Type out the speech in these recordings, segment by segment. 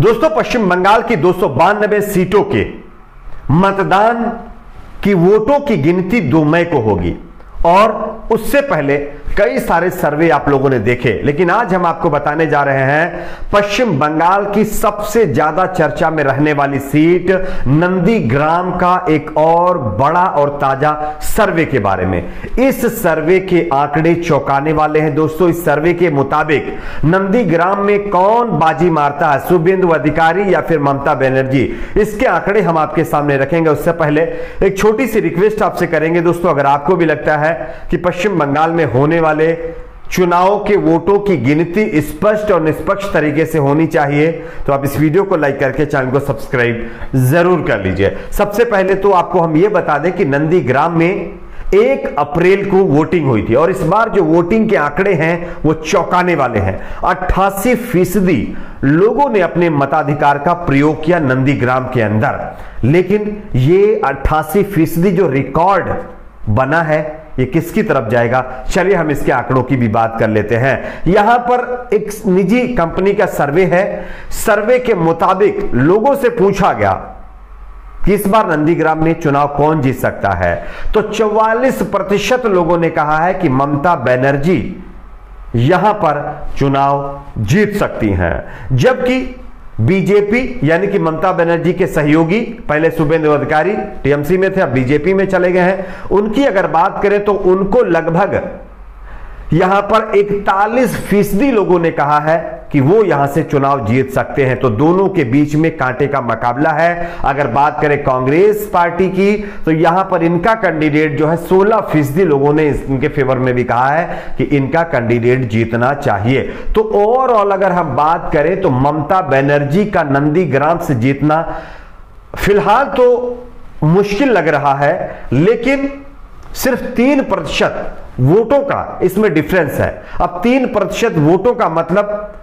दोस्तों, पश्चिम बंगाल की दो सौ बानबे सीटों के मतदान की वोटों की गिनती दो मई को होगी और उससे पहले कई सारे सर्वे आप लोगों ने देखे, लेकिन आज हम आपको बताने जा रहे हैं, पश्चिम बंगाल की सबसे ज़्यादा चर्चा में रहने वाली सीट नंदीग्राम का एक और बड़ा और ताज़ा सर्वे के बारे में। इस सर्वे के आंकड़े चौंकाने वाले हैं। दोस्तों, इस सर्वे के मुताबिक नंदीग्राम में कौन बाजी मारता है? शुभेंदु अधिकारी या फिर ममता बनर्जी? इसके आंकड़े हम आपके सामने रखेंगे। उससे पहले एक छोटी सी रिक्वेस्ट आपसे करेंगे। दोस्तों, अगर आपको भी लगता है कि पश्चिम बंगाल में होने वाले चुनाव के वोटों की गिनती स्पष्ट और निष्पक्ष तरीके से होनी चाहिए। तो आप इस वीडियो को लाइक करके चैनल को सब्सक्राइब ज़रूर कर लीजिए। सबसे पहले तो आपको हम यह बता दें कि नंदीग्राम में एक अप्रैल को वोटिंग हुई थी और इस बार जो वोटिंग के आंकड़े हैं, वो चौंकाने वाले हैं। अट्ठासी फ़ीसदी लोगों ने अपने मताधिकार का प्रयोग किया नंदीग्राम के अंदर। लेकिन ये अट्ठासी फ़ीसदी जो रिकॉर्ड बना है ये किसकी तरफ़ जाएगा? चलिए हम इसके आंकड़ों की भी बात कर लेते हैं। यहाँ पर एक निजी कंपनी का सर्वे है। सर्वे के मुताबिक लोगों से पूछा गया कि इस बार नंदीग्राम में चुनाव कौन जीत सकता है। तो 44 प्रतिशत लोगों ने कहा है कि ममता बनर्जी यहाँ पर चुनाव जीत सकती हैं। जबकि बीजेपी यानी कि ममता बनर्जी के सहयोगी, पहले शुभेंदु अधिकारी टीएमसी में थे, अब बीजेपी में चले गए हैं। उनकी अगर बात करें तो उनको लगभग यहाँ पर इकतालीस फ़ीसदी लोगों ने कहा है कि वो यहाँ से चुनाव जीत सकते हैं। तो दोनों के बीच में कांटे का मुकाबला है। अगर बात करें कांग्रेस पार्टी की तो यहाँ पर इनका कैंडिडेट जो है 16 फ़ीसदी लोगों ने इनके फेवर में भी कहा है कि इनका कैंडिडेट जीतना चाहिए। तो ओवरऑल अगर हम बात करें तो ममता बनर्जी का नंदीग्राम से जीतना फ़िलहाल तो मुश्किल लग रहा है, लेकिन सिर्फ़ तीन प्रतिशत वोटों का इसमें डिफरेंस है। अब तीन प्रतिशत वोटों का मतलब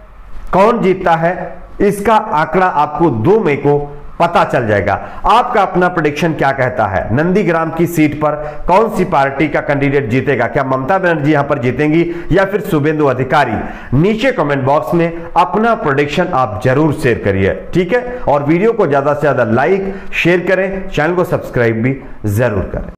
कौन जीतता है, इसका आंकड़ा आपको दो मई को पता चल जाएगा। आपका अपना प्रोडिक्शन क्या कहता है? नंदीग्राम की सीट पर कौन सी पार्टी का कैंडिडेट जीतेगा? क्या ममता बनर्जी यहाँ पर जीतेंगी या फिर शुभेंदु अधिकारी? नीचे कमेंट बॉक्स में अपना प्रोडिक्शन आप ज़रूर शेयर करिए, ठीक है? और वीडियो को ज़्यादा से ज़्यादा लाइक शेयर करें चैनल को सब्सक्राइब भी ज़रूर करें।